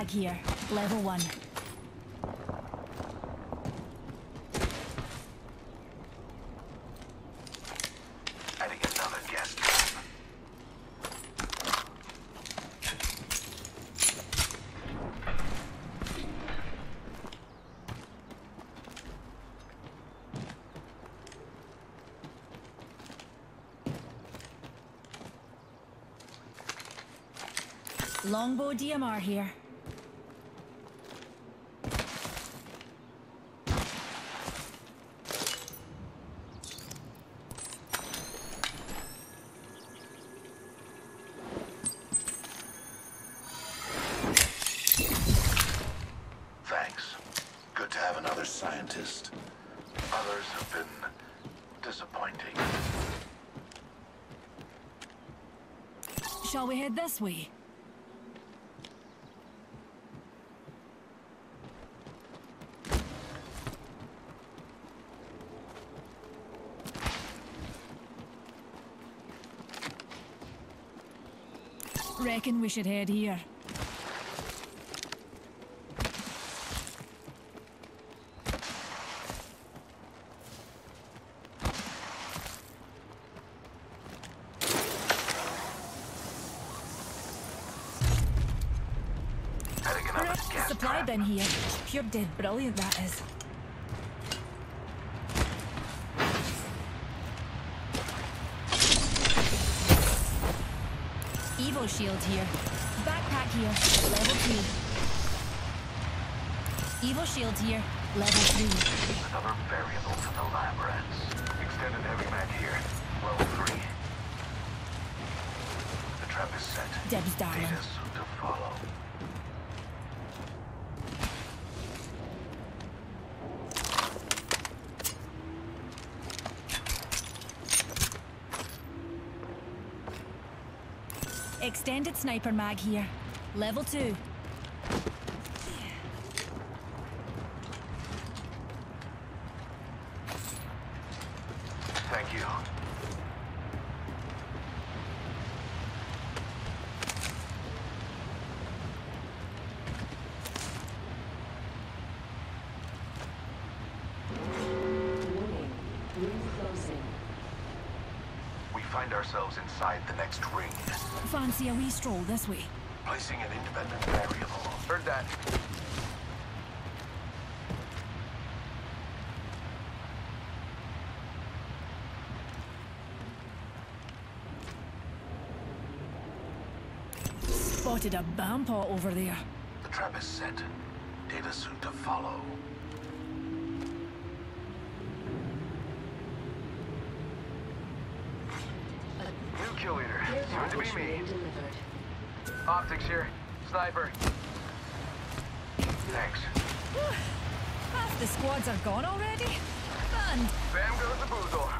mag here. Level 1. Adding another gas trap. Longbow DMR here. Thanks. Good to have another scientist. Others have been disappointing. Shall we head this way? Reckon we should head here. Supply here. Pure dead brilliant that is. Evo shield here. Backpack here. Level 2. Evo shield here. Level 3. Another variable for the lab rats. Extended heavy mag here. Level 3. The trap is set. Deb's darling. Data soon to follow. Extended sniper mag here. Level 2. Thank you. Warning. Ring closing. We find ourselves inside the next ring. Fancy a wee stroll this way. Placing an independent variable. Heard that. Spotted a pot over there. The trap is set. Data soon to follow. New kill leader. Care Soon to package be me. Optics here. Sniper. Thanks. Half the squads are gone already? Fun. Bam goes the boozle.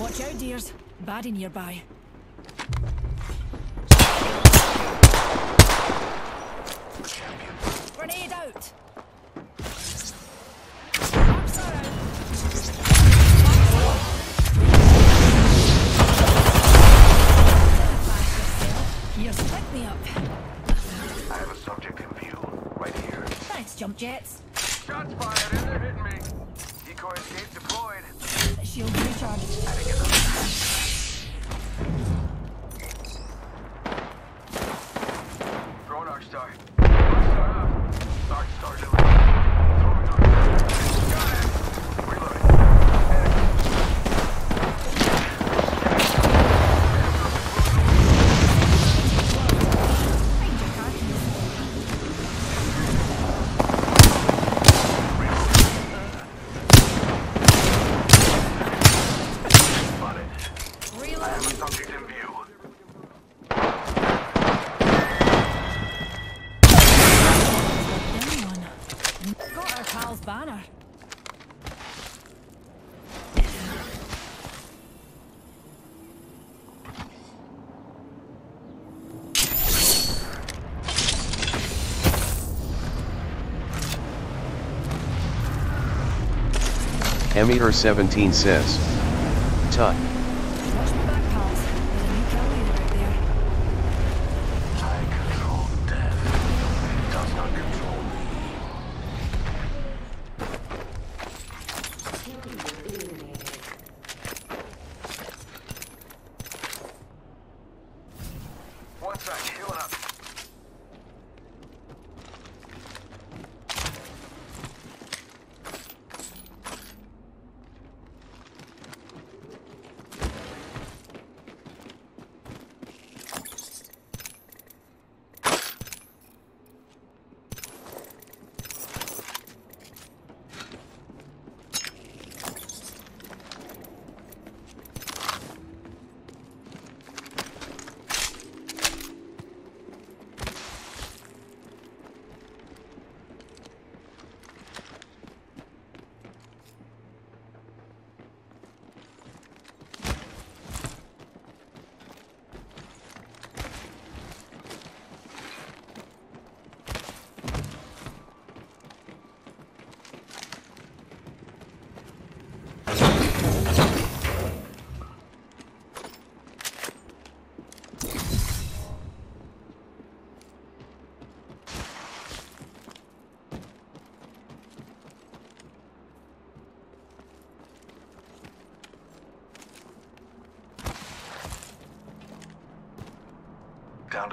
Watch out, dears. Baddie nearby. Champion. Grenade out! Jets. Emiher17 says. Tut. Watch my back, pals. There's a new kill leader out there. I control death. It does not control me. Kill leader eliminated. One sec, healing up.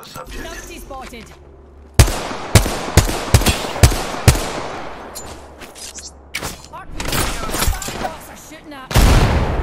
Down subject. Numpty spotted. Bad are shooting at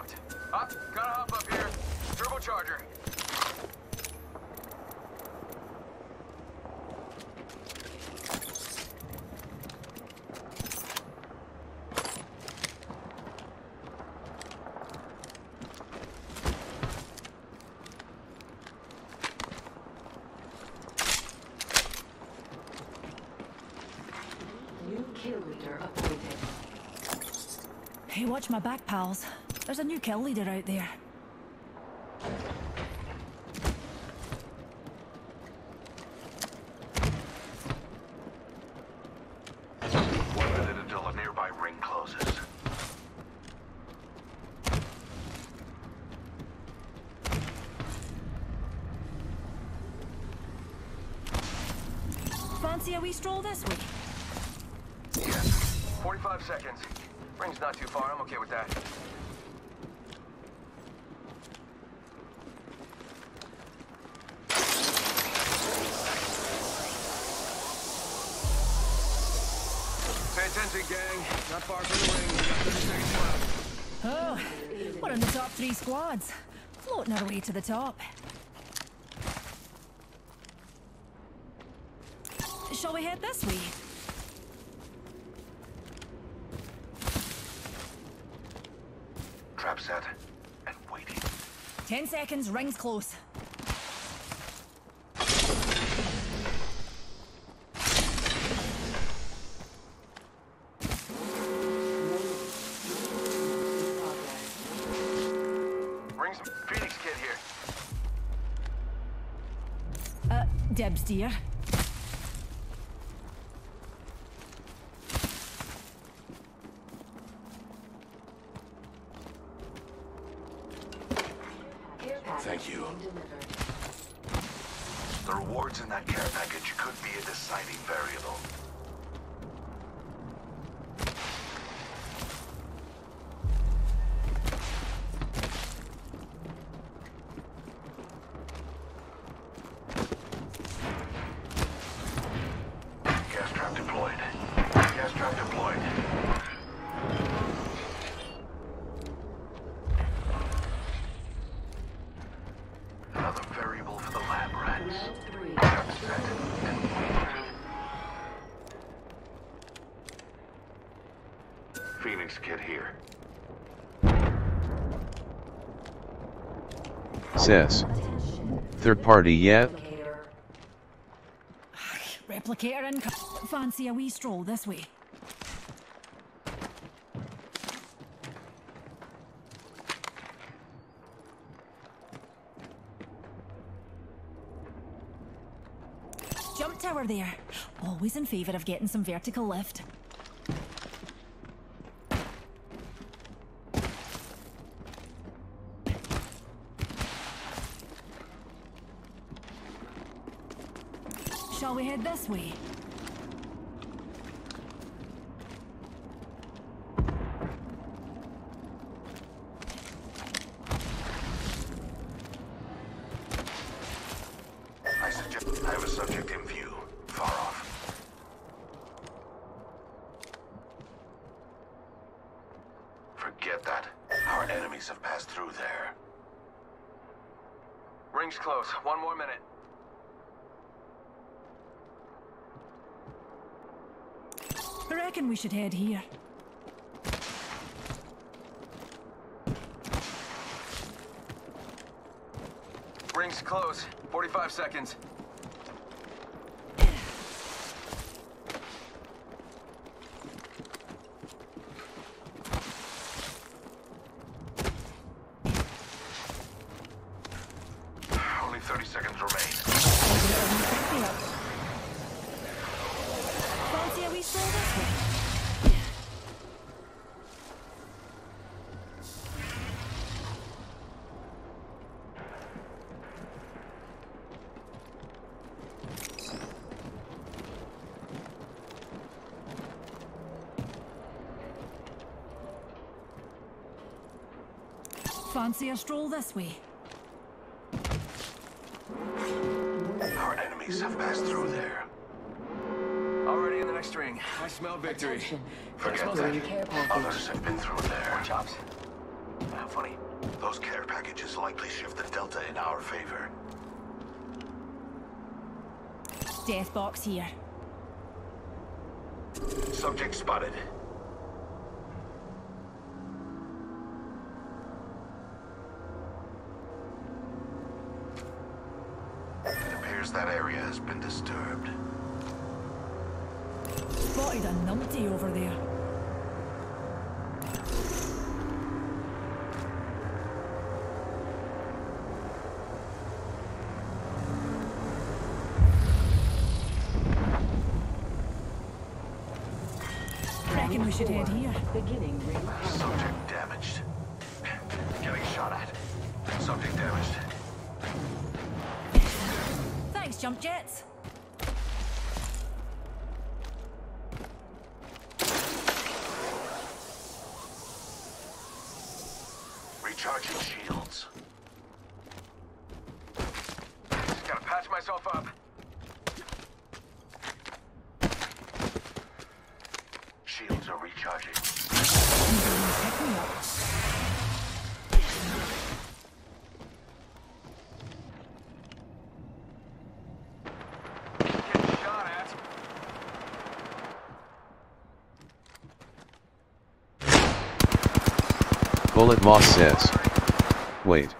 dropped. Up, gotta hop up here. Turbocharger. Hey, watch my back, pals. There's a new kill leader out there. One minute until a nearby ring closes. Fancy a wee stroll this week? Yes. 45 seconds. Ring's not too far. I'm okay with that. Three squads. Floating our way to the top. Shall we head this way? Trap set. And waiting. Ten seconds, rings close. Dear. Thank you. The rewards in that care package could be a deciding variable. Phoenix kid here. Says. Third party yet? Replicator. Replicator income. Fancy a wee stroll this way. Jump tower there. Always in favour of getting some vertical lift. Shall we head this way? I suggest I have a subject in view. Far off. Forget that. Our enemies have passed through there. Ring's close. One more minute. I reckon we should head here. Ring's close. 45 seconds. Only 30 seconds remain. Fancy a wee stroll this way? Fancy a stroll this way? Our enemies have passed through there. Already in the next ring. I smell victory. Attention. Forget that. Others have been through there. Chops. Ah, funny. Those care packages likely shift the delta in our favor. Death box here. Subject spotted. It that area has been disturbed. Spotted a numpty over there. Reckon we should head here. Beginning. Subject damaged. Jump jets. Recharging shields. Just gotta patch myself up. Shields are recharging. Pick me up. Getting shot at. Bullet Moss says. Wait.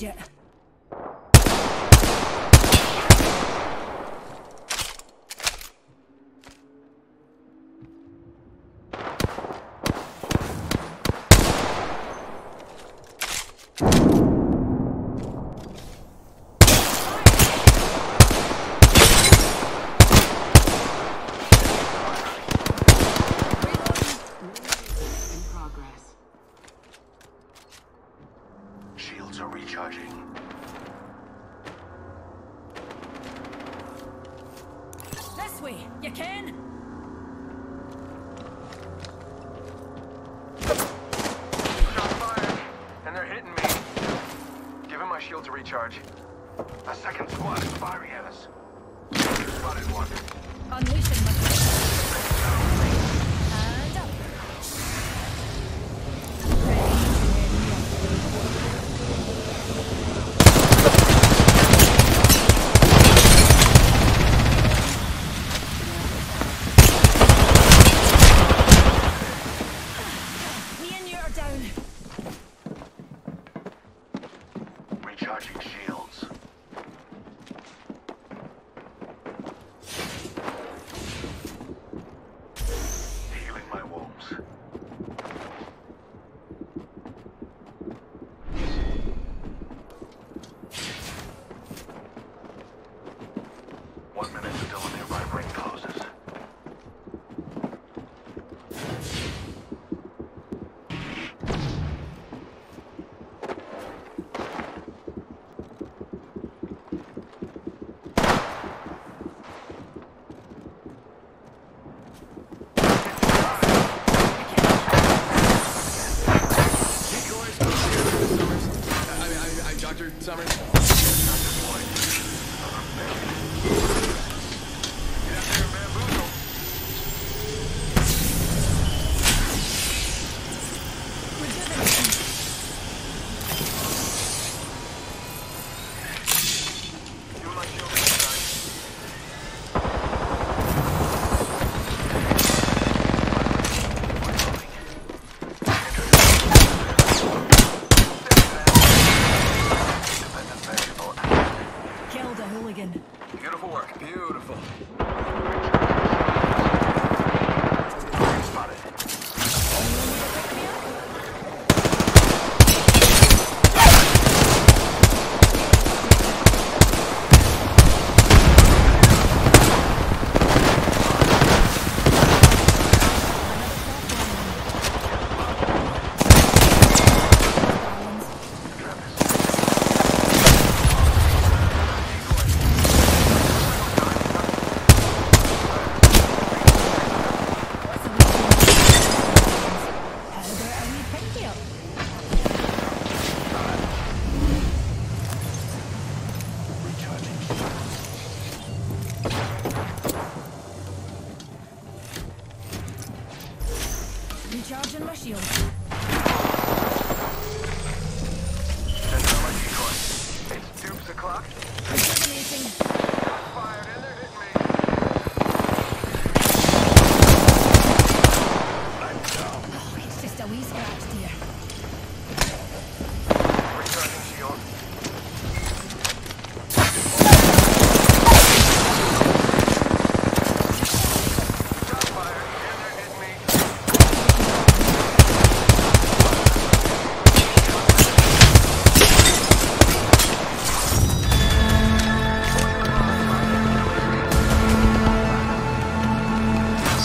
Я... to recharge. A second squad is firing at us. Spotted one. Unleashing Mr. Summers. shield.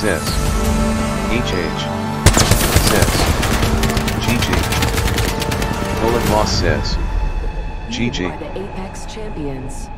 Says. HH. Says. GG. Bullet Moss says. GG. You are the Apex Champions.